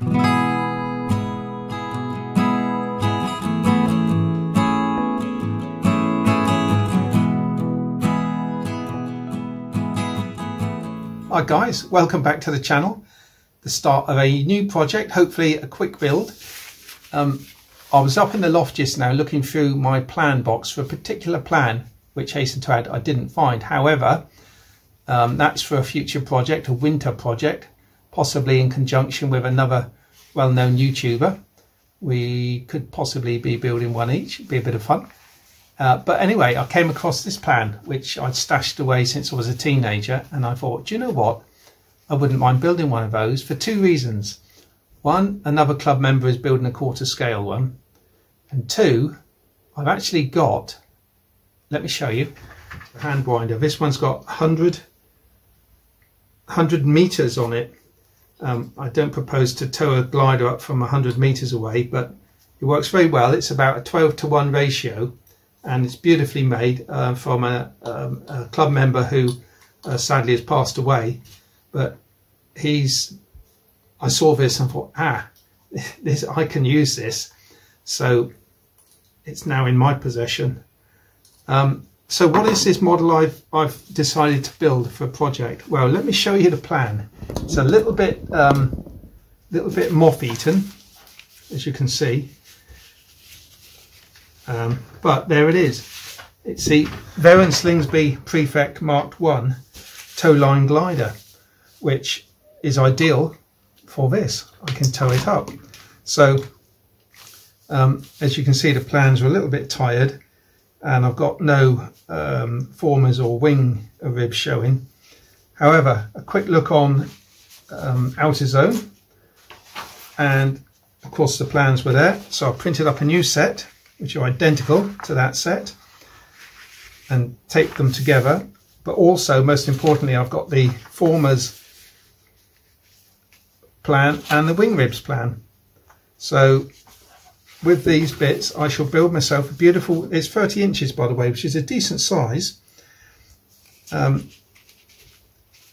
Hi guys, welcome back to the channel. The start of a new project, hopefully a quick build. Um, I was up in the loft just now looking through my plan box for a particular plan, which hasten to add I didn't find. However, um, that's for a future project, a winter project, possibly in conjunction with another well-known YouTuber. We could possibly be building one each, It'd be a bit of fun. Uh, but anyway, I came across this plan, which I'd stashed away since I was a teenager, and I thought, do you know what? I wouldn't mind building one of those for two reasons. One, another club member is building a quarter scale one. And two, I've actually got, let me show you, a hand winder. This one's got 100, 100 meters on it. Um, I don't propose to tow a glider up from 100 meters away, but it works very well. It's about a 12 to 1 ratio and it's beautifully made uh, from a, um, a, club member who uh, sadly has passed away. But he's, I saw this and thought, ah, this I can use this, so it's now in my possession. Um, so what is this model I've I've decided to build for a project? Well, let me show you the plan. It's a little bit um, little bit moth-eaten, as you can see. Um, but there it is. It's the Veron Slingsby Prefect Mark 1 tow line glider, which is ideal for this. I can tow it up. So um, as you can see, the plans are a little bit tired and I've got no um, formers or wing ribs showing. However, a quick look on um, Outerzone and of course the plans were there. So I printed up a new set which are identical to that set and tape them together. But also, most importantly, I've got the formers plan and the wing ribs plan. So with these bits, I shall build myself a beautiful, it's 30 inches by the way, which is a decent size. Um,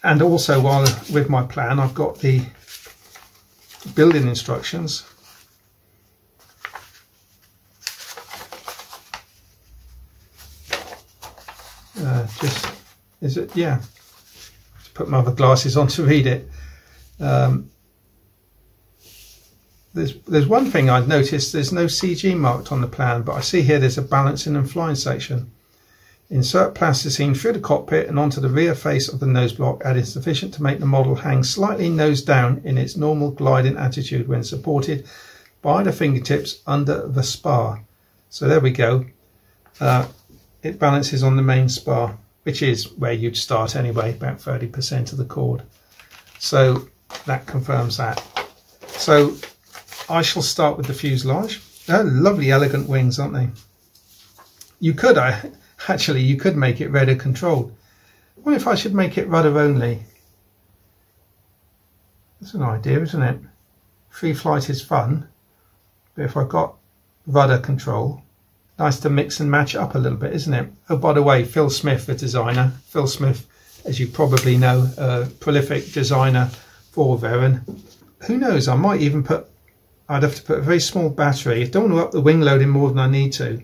and also while with my plan, I've got the building instructions. Uh, just is it? Yeah. To put my other glasses on to read it. Um, there's there's one thing I'd noticed there's no CG marked on the plan but I see here there's a balancing and flying section insert plasticine through the cockpit and onto the rear face of the nose block adding sufficient to make the model hang slightly nose down in its normal gliding attitude when supported by the fingertips under the spar so there we go uh, it balances on the main spar, which is where you'd start anyway, about 30% of the chord. So that confirms that. So I shall start with the fuselage. Oh, lovely elegant wings, aren't they? You could, I actually, you could make it rudder controlled. What if I should make it rudder only? That's an idea, isn't it? Free flight is fun, but if I've got rudder control, nice to mix and match up a little bit, isn't it? Oh, by the way, Phil Smith, the designer. Phil Smith, as you probably know, a prolific designer for Veron. Who knows, I might even put, I'd have to put a very small battery. If I don't want to up the wing loading more than I need to.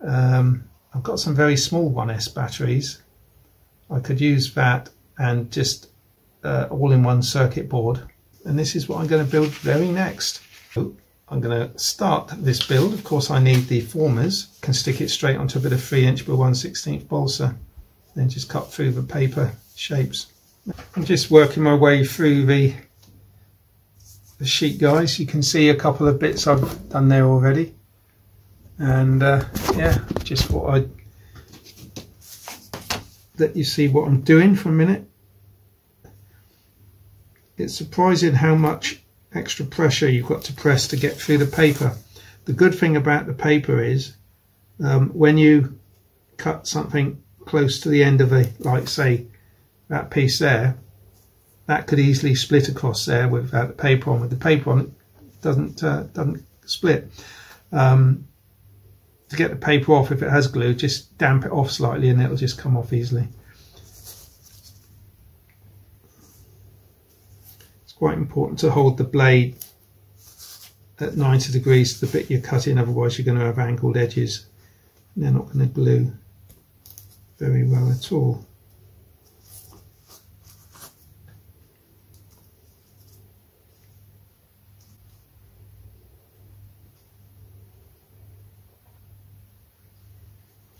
Um, I've got some very small 1S batteries. I could use that and just uh, all-in-one circuit board. And this is what I'm going to build very next. Oh. I'm going to start this build. Of course, I need the formers. Can stick it straight onto a bit of 3 inch by 1 16th balsa. Then just cut through the paper shapes. I'm just working my way through the, the sheet, guys. You can see a couple of bits I've done there already. And uh, yeah, just thought I'd let you see what I'm doing for a minute. It's surprising how much extra pressure you've got to press to get through the paper. The good thing about the paper is um, when you cut something close to the end of a, like say, that piece there, that could easily split across there without the paper on. With the paper on, it doesn't uh, doesn't split. Um, to get the paper off, if it has glue, just damp it off slightly and it'll just come off easily. It's quite important to hold the blade at 90 degrees to the bit you're cutting, otherwise you're going to have angled edges. And they're not going to glue very well at all.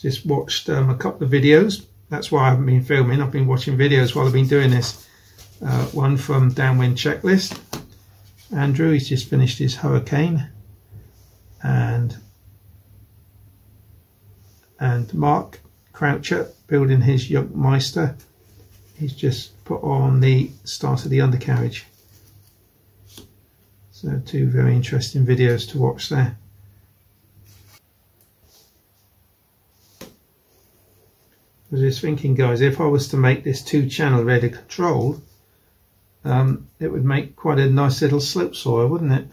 Just watched um, a couple of videos. That's why I haven't been filming. I've been watching videos while I've been doing this. Uh, one from Downwind Checklist. Andrew, he's just finished his Hurricane. And and Mark Croucher building his Jungmeister. He's just put on the start of the undercarriage. So two very interesting videos to watch there. I was just thinking guys, if I was to make this two channel ready control, um, it would make quite a nice little slope soarer, wouldn't it?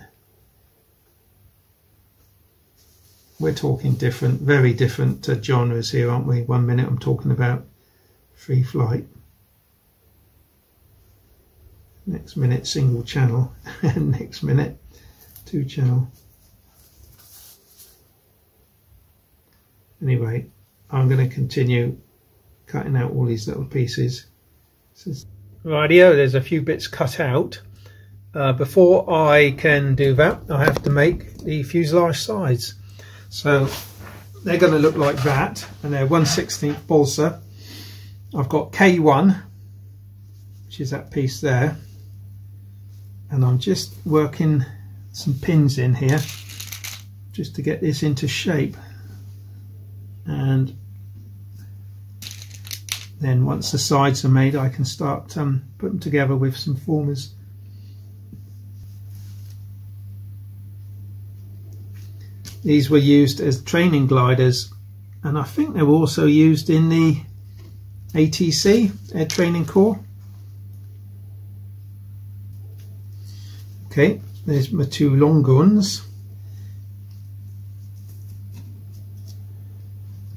we're talking different, very different uh, genres here, aren't we? One minute I'm talking about free flight. Next minute single channel, next minute two channel. Anyway, I'm going to continue cutting out all these little pieces. Rightio, there's a few bits cut out. Uh, before I can do that, I have to make the fuselage sides. So they're going to look like that and they're 1 16th balsa. I've got K1 which is that piece there and I'm just working some pins in here just to get this into shape and then once the sides are made I can start um, putting them together with some formers These were used as training gliders and I think they were also used in the ATC, Air Training Corps. Okay, there's my two longerons.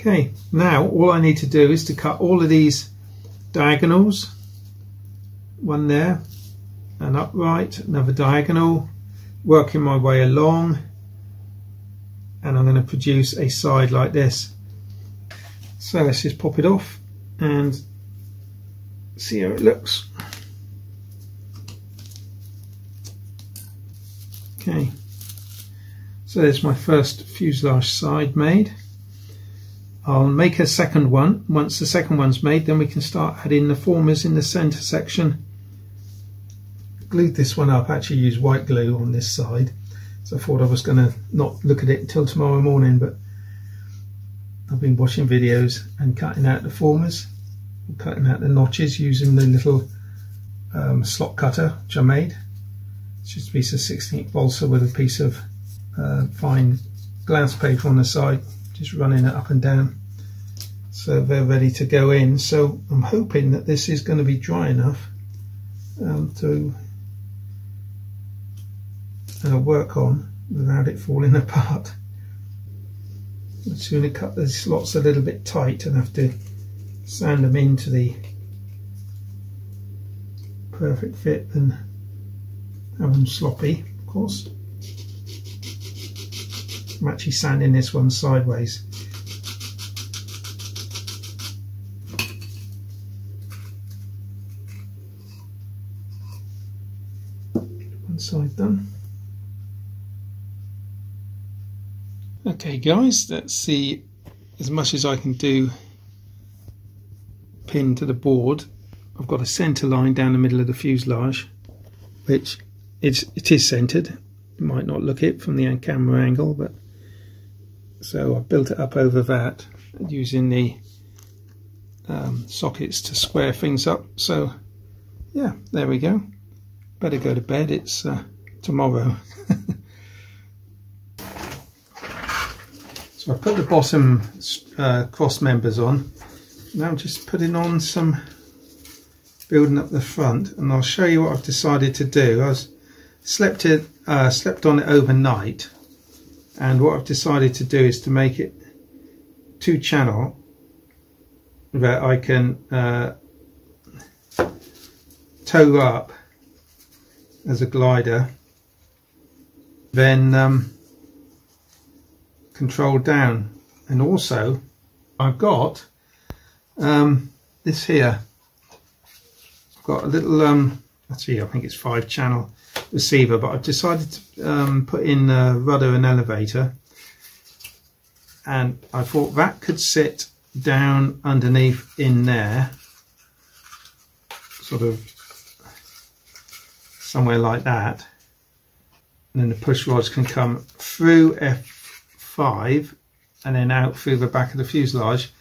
Okay, now all I need to do is to cut all of these diagonals. One there, an upright, another diagonal, working my way along and I'm going to produce a side like this. So let's just pop it off and see how it looks. Okay, so there's my first fuselage side made. I'll make a second one. Once the second one's made, then we can start adding the formers in the center section. Glued this one up, actually use white glue on this side. So I thought I was going to not look at it until tomorrow morning, but I've been watching videos and cutting out the formers, cutting out the notches using the little um, slot cutter which I made. It's just a piece of 16th balsa with a piece of uh, fine glass paper on the side, just running it up and down. So they're ready to go in. So I'm hoping that this is going to be dry enough um, to uh, work on without it falling apart. I'm just going to cut the slots a little bit tight and have to sand them into the perfect fit and have them sloppy, of course. I'm actually sanding this one sideways. Okay guys, let's see as much as I can do pin to the board. I've got a centre line down the middle of the fuselage, which it's, it is centred. You might not look it from the camera angle, but so I've built it up over that using the um, sockets to square things up. So yeah, there we go. Better go to bed. It's uh, tomorrow. So I put the bottom uh, cross members on. Now I'm just putting on some building up the front and I'll show you what I've decided to do. I slept it uh, slept on it overnight and what I've decided to do is to make it two channel that I can uh, tow up as a glider then um, control down. And also I've got um, this here. I've got a little, um, actually I think it's five channel receiver, but I've decided to um, put in a rudder and elevator. And I thought that could sit down underneath in there, sort of somewhere like that. And then the push rods can come through F5 and then out through the back of the fuselage.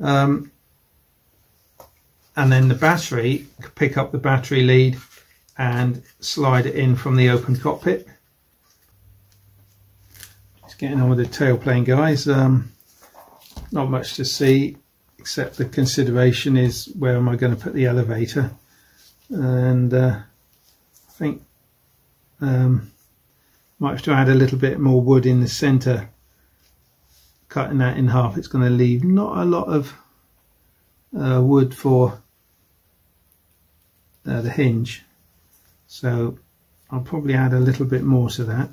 Um, and then the battery, pick up the battery lead and slide it in from the open cockpit. Just getting on with the tailplane guys. Um, not much to see except the consideration is where am I going to put the elevator and uh, I think um, might have to add a little bit more wood in the center. Cutting that in half it's going to leave not a lot of uh, wood for uh, the hinge. So I'll probably add a little bit more to that.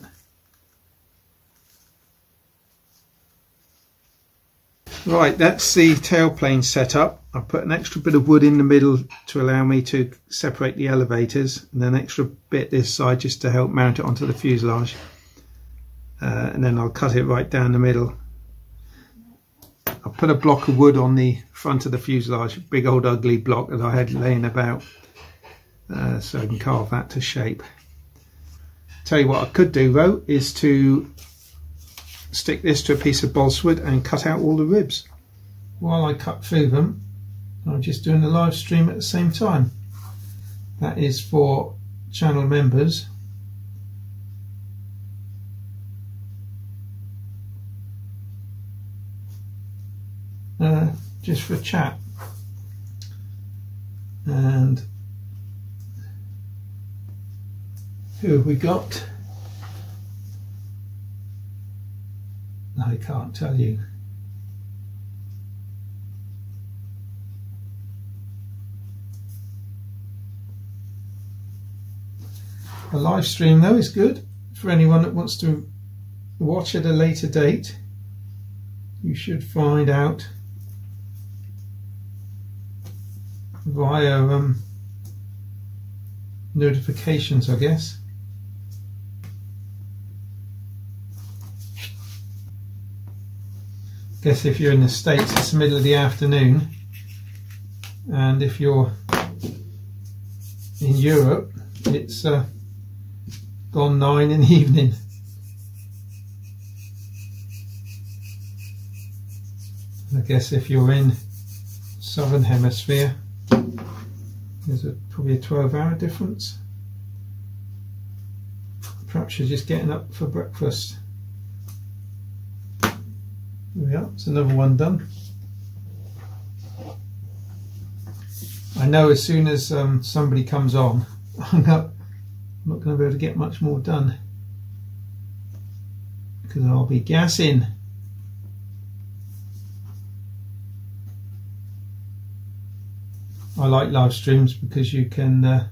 Right, that's the tailplane setup. I've put an extra bit of wood in the middle to allow me to separate the elevators and an extra bit this side just to help mount it onto the fuselage. Uh, and then I'll cut it right down the middle. I'll put a block of wood on the front of the fuselage, big old ugly block that I had laying about uh, so I can carve that to shape. Tell you what I could do though is to stick this to a piece of balsa wood and cut out all the ribs. While I cut through them, I'm just doing the live stream at the same time. That is for channel members. Uh, just for chat. And who have we got? I can't tell you. A live stream though is good for anyone that wants to watch at a later date. You should find out via um, notifications, I guess. guess if you're in the States it's the middle of the afternoon and if you're in Europe it's uh, gone nine in the evening. I guess if you're in southern hemisphere there's a, probably a 12 hour difference. Perhaps you're just getting up for breakfast. There we are, it's another one done. I know as soon as um, somebody comes on, I'm not, I'm not going to be able to get much more done because I'll be gassing. I like live streams because you can uh,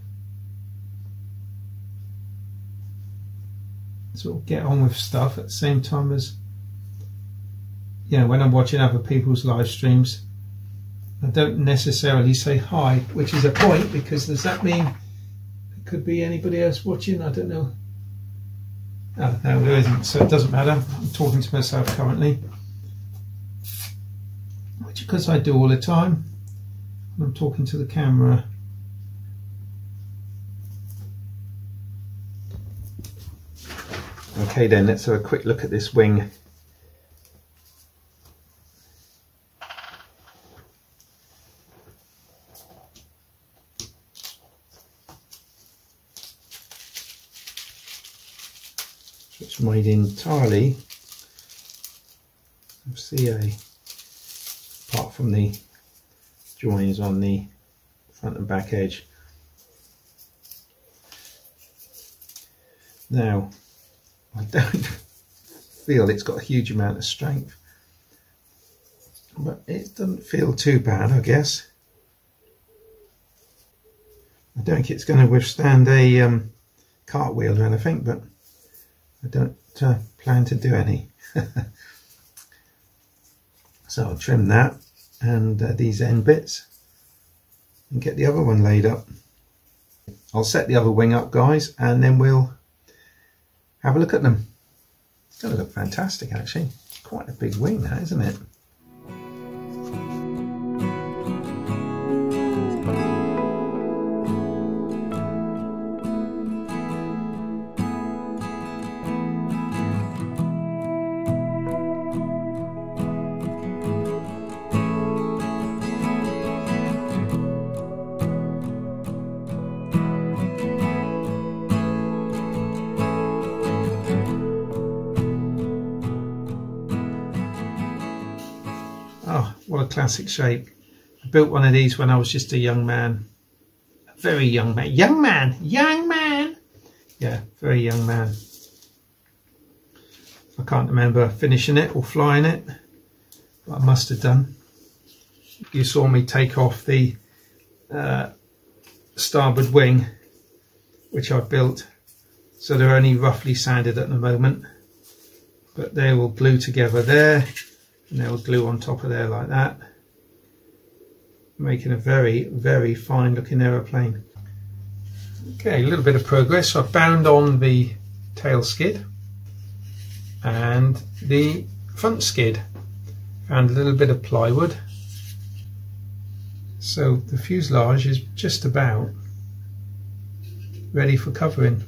sort of get on with stuff at the same time as you know, when I'm watching other people's live streams, I don't necessarily say hi, which is a point because does that mean could be anybody else watching? I don't know. Oh, no, there isn't, so it doesn't matter. I'm talking to myself currently, which because I do all the time. I'm talking to the camera. Okay then, let's have a quick look at this wing. It's made entirely of CA, apart from the joins on the front and back edge. Now, I don't feel it's got a huge amount of strength, but it doesn't feel too bad, I guess. I don't think it's going to withstand a um, cartwheel or anything, but I don't uh, plan to do any. so I'll trim that and uh, these end bits and get the other one laid up. I'll set the other wing up guys and then we'll have a look at them. It's going to look fantastic actually. Quite a big wing that isn't it? Classic shape. I built one of these when I was just a young man. A very young man. Young man! Young man! Yeah, very young man. I can't remember finishing it or flying it, but I must have done. You saw me take off the uh, starboard wing, which I built. So they're only roughly sanded at the moment, but they will glue together there and they'll glue on top of there like that making a very very fine looking aeroplane. Okay a little bit of progress. So I've bound on the tail skid and the front skid and a little bit of plywood. So the fuselage is just about ready for covering.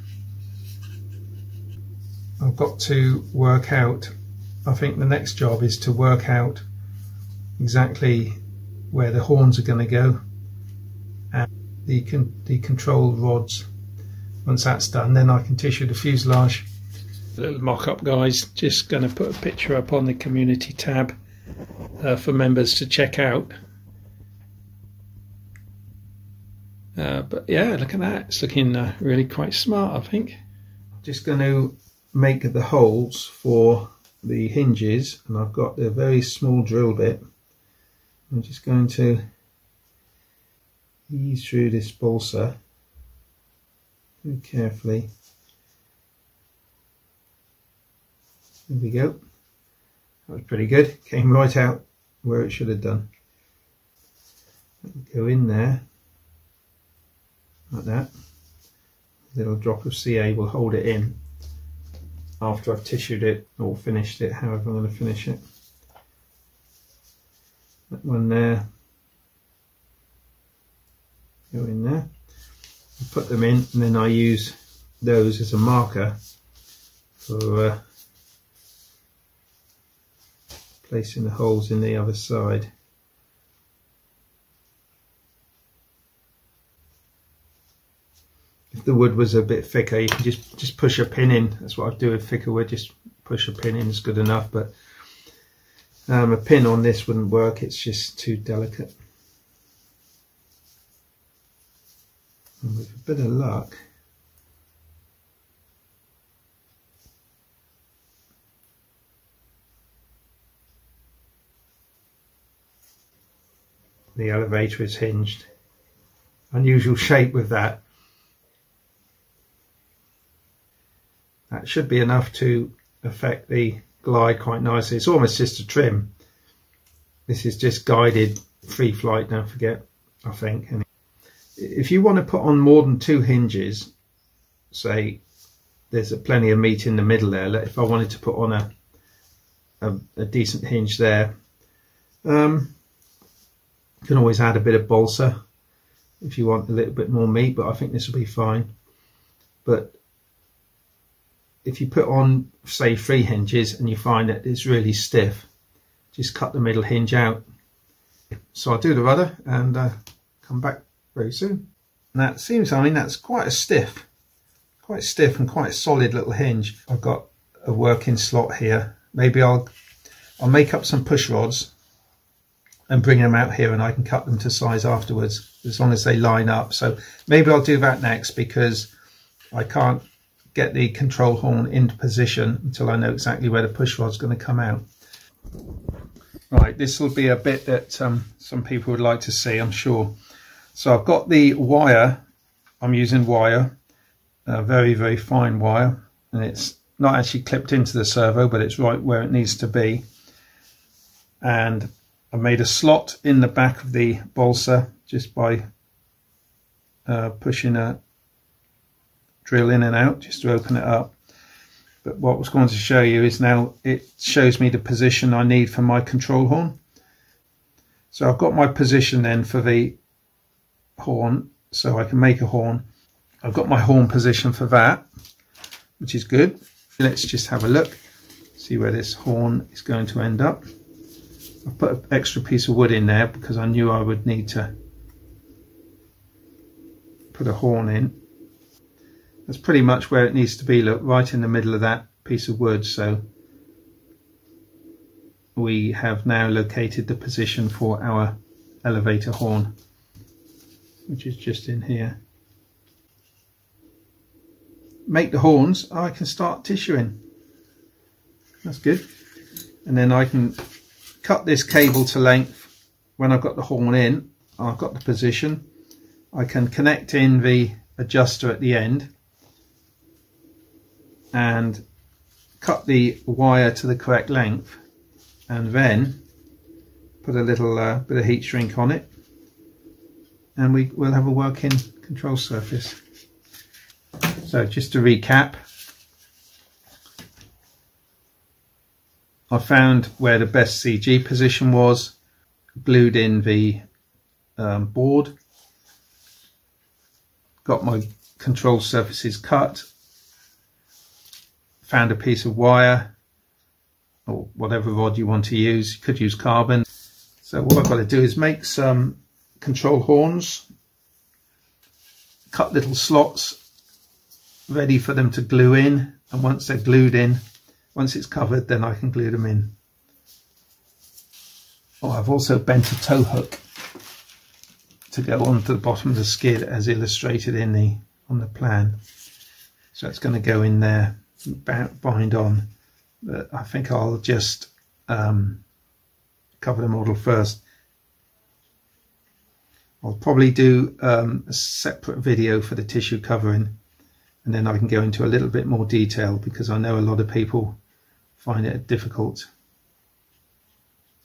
I've got to work out I think the next job is to work out exactly where the horns are going to go and the, con the control rods. Once that's done, then I can tissue the fuselage. Little mock-up, guys. Just going to put a picture up on the community tab uh, for members to check out. Uh, but yeah, look at that. It's looking uh, really quite smart, I think. Just going to make the holes for the hinges and I've got the very small drill bit. I'm just going to ease through this balsa very carefully. There we go. That was pretty good. Came right out where it should have done. Go in there like that. A little drop of CA will hold it in after I've tissued it or finished it, however I'm going to finish it. That one there, go in there, put them in and then I use those as a marker for uh, placing the holes in the other side. The wood was a bit thicker, you can just, just push a pin in. That's what I do with thicker wood, just push a pin in is good enough. But um, a pin on this wouldn't work, it's just too delicate. And with a bit of luck, the elevator is hinged. Unusual shape with that. That should be enough to affect the glide quite nicely. It's almost just a trim. This is just guided free flight, don't forget, I think. And if you want to put on more than two hinges, say there's a plenty of meat in the middle there, if I wanted to put on a, a, a decent hinge there, um, you can always add a bit of balsa if you want a little bit more meat, but I think this will be fine. But if you put on say three hinges and you find that it's really stiff just cut the middle hinge out. So I'll do the rudder and uh, come back very soon. That seems I mean that's quite a stiff quite stiff and quite solid little hinge. I've got a working slot here. Maybe I'll I'll make up some push rods and bring them out here and I can cut them to size afterwards as long as they line up. So maybe I'll do that next because I can't get the control horn into position until I know exactly where the push rod's going to come out. Right, this will be a bit that um, some people would like to see, I'm sure. So I've got the wire, I'm using wire, very, very fine wire, and it's not actually clipped into the servo, but it's right where it needs to be. And I've made a slot in the back of the balsa just by uh, pushing a drill in and out just to open it up. But what I was going to show you is now it shows me the position I need for my control horn. So I've got my position then for the horn, so I can make a horn. I've got my horn position for that, which is good. Let's just have a look, see where this horn is going to end up. I've put an extra piece of wood in there because I knew I would need to put a horn in. That's pretty much where it needs to be, look, right in the middle of that piece of wood. So we have now located the position for our elevator horn, which is just in here. Make the horns, oh, I can start tissuing. That's good. And then I can cut this cable to length when I've got the horn in I've got the position I can connect in the adjuster at the end and cut the wire to the correct length and then put a little uh, bit of heat shrink on it and we will have a working control surface. So just to recap I found where the best CG position was, glued in the um, board, got my control surfaces cut, found a piece of wire or whatever rod you want to use, you could use carbon. So what I've got to do is make some control horns, cut little slots ready for them to glue in and once they're glued in once it's covered, then I can glue them in. Oh, I've also bent a tow hook to go onto the bottom of the skid as illustrated in the on the plan. So it's going to go in there, bind on. But I think I'll just um, cover the model first. I'll probably do um, a separate video for the tissue covering and then I can go into a little bit more detail because I know a lot of people find it difficult.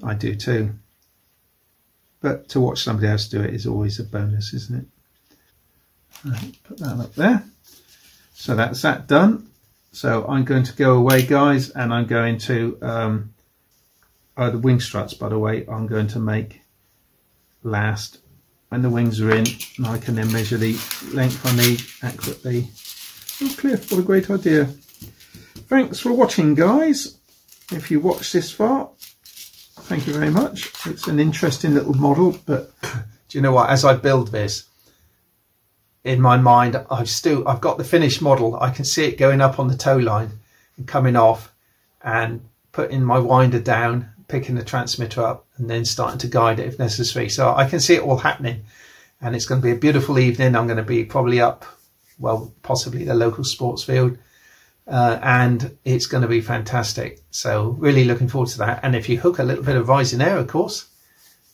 I do too. But to watch somebody else do it is always a bonus, isn't it? Right, put that up there. So that's that done. So I'm going to go away, guys, and I'm going to, um, oh, the wing struts, by the way, I'm going to make last when the wings are in, and I can then measure the length I need accurately Oh, Cliff, what a great idea. Thanks for watching, guys. If you watched this far, thank you very much. It's an interesting little model, but do you know what? As I build this, in my mind, I've still I've got the finished model. I can see it going up on the tow line and coming off, and putting my winder down, picking the transmitter up, and then starting to guide it if necessary. So I can see it all happening, and it's going to be a beautiful evening. I'm going to be probably up well, possibly the local sports field. Uh, and it's going to be fantastic. So really looking forward to that. And if you hook a little bit of rising air, of course,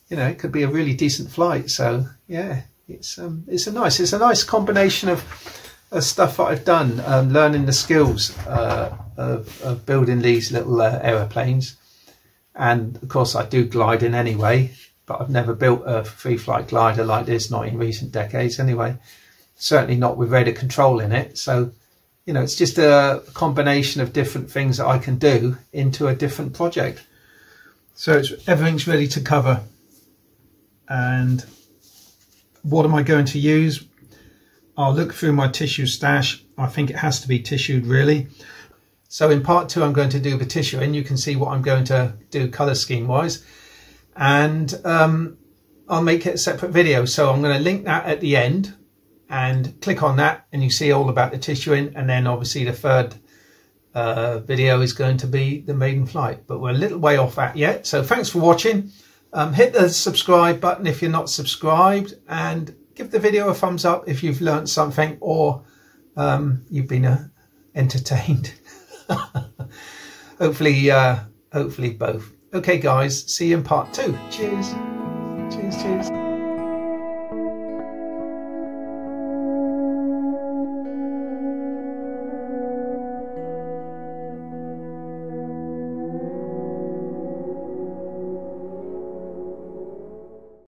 you know, it could be a really decent flight. So yeah, it's, um, it's a nice, it's a nice combination of, of stuff that I've done, um, learning the skills, uh, of, of, building these little uh, aeroplanes. And of course I do gliding anyway, but I've never built a free flight glider like this, not in recent decades anyway certainly not with radio control in it. So, you know, it's just a combination of different things that I can do into a different project. So it's, everything's ready to cover. And what am I going to use? I'll look through my tissue stash. I think it has to be tissued really. So in part two, I'm going to do the tissue and you can see what I'm going to do color scheme wise. And um, I'll make it a separate video. So I'm going to link that at the end and click on that and you see all about the tissuing and then obviously the third uh, video is going to be the maiden flight but we're a little way off that yet so thanks for watching um, hit the subscribe button if you're not subscribed and give the video a thumbs up if you've learned something or um, you've been uh, entertained. Hopefully uh, hopefully both. Okay guys see you in part two. Cheers. Cheers cheers